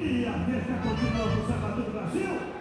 E a mesa continua do o Brasil.